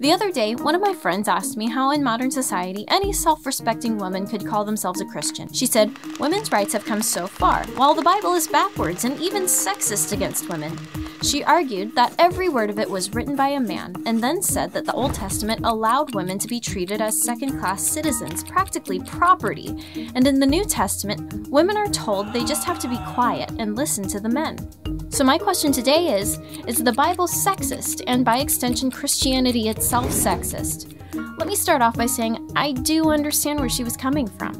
The other day, one of my friends asked me how in modern society any self respecting woman could call themselves a Christian. She said, Women's rights have come so far, while the Bible is backwards and even sexist against women. She argued that every word of it was written by a man, and then said that the Old Testament allowed women to be treated as second class citizens, practically property, and in the New Testament, women are told they just have to be quiet and listen to the men. So, my question today is Is the Bible sexist, and by extension, Christianity itself sexist? Let me start off by saying I do understand where she was coming from.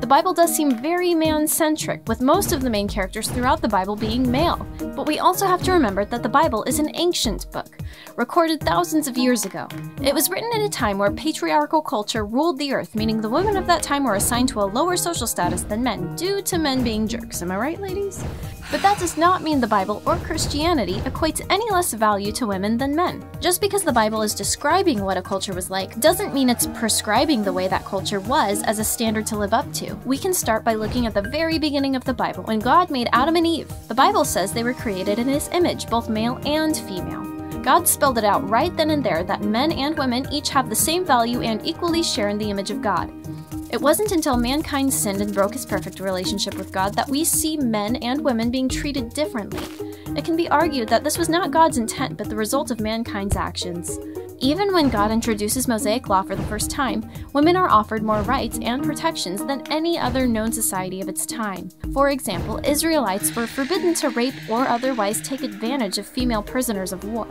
The Bible does seem very man centric, with most of the main characters throughout the Bible being male. But we also have to remember that the Bible is an ancient book, recorded thousands of years ago. It was written in a time where patriarchal culture ruled the earth, meaning the women of that time were assigned to a lower social status than men, due to men being jerks. Am I right, ladies? But that does not mean the Bible or Christianity equates any less value to women than men. Just because the Bible is describing what a culture was like doesn't mean it's prescribing the way that culture was as a standard to live up to. We can start by looking at the very beginning of the Bible when God made Adam and Eve. The Bible says they were created in his image, both male and female. God spelled it out right then and there that men and women each have the same value and equally share in the image of God. It wasn't until mankind sinned and broke his perfect relationship with God that we see men and women being treated differently. It can be argued that this was not God's intent, but the result of mankind's actions. Even when God introduces Mosaic law for the first time, women are offered more rights and protections than any other known society of its time. For example, Israelites were forbidden to rape or otherwise take advantage of female prisoners of war.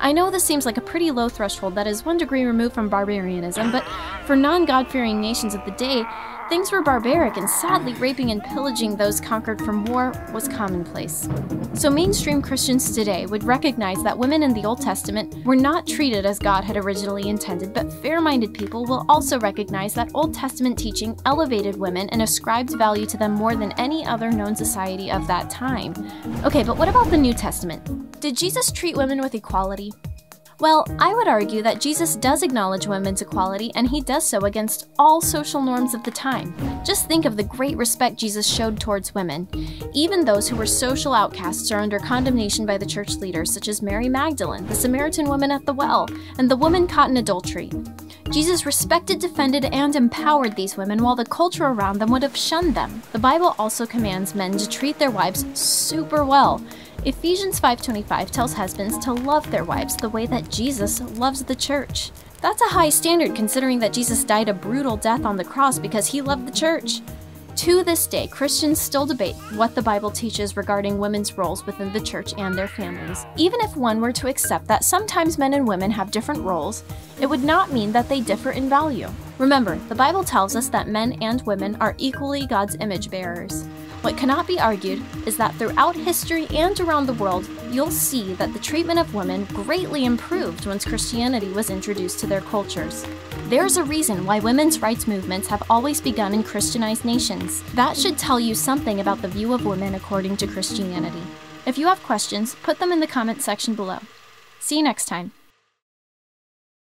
I know this seems like a pretty low threshold that is one degree removed from barbarianism, but for non God fearing nations of the day, things were barbaric and sadly raping and pillaging those conquered from war was commonplace. So mainstream Christians today would recognize that women in the Old Testament were not treated as God had originally intended, but fair minded people will also recognize that Old Testament teaching elevated women and ascribed value to them more than any other known society of that time. Okay, but what about the New Testament? Did Jesus treat women with equality? Well, I would argue that Jesus does acknowledge women's equality, and he does so against all social norms of the time. Just think of the great respect Jesus showed towards women. Even those who were social outcasts are under condemnation by the church leaders, such as Mary Magdalene, the Samaritan woman at the well, and the woman caught in adultery. Jesus respected, defended, and empowered these women while the culture around them would have shunned them. The Bible also commands men to treat their wives super well. Ephesians 5:25 tells husbands to love their wives the way that Jesus loves the church. That's a high standard considering that Jesus died a brutal death on the cross because he loved the church. To this day, Christians still debate what the Bible teaches regarding women's roles within the church and their families. Even if one were to accept that sometimes men and women have different roles, it would not mean that they differ in value. Remember, the Bible tells us that men and women are equally God's image bearers. What cannot be argued is that throughout history and around the world, you'll see that the treatment of women greatly improved once Christianity was introduced to their cultures. There's a reason why women's rights movements have always begun in Christianized nations. That should tell you something about the view of women according to Christianity. If you have questions, put them in the comment section below. See you next time.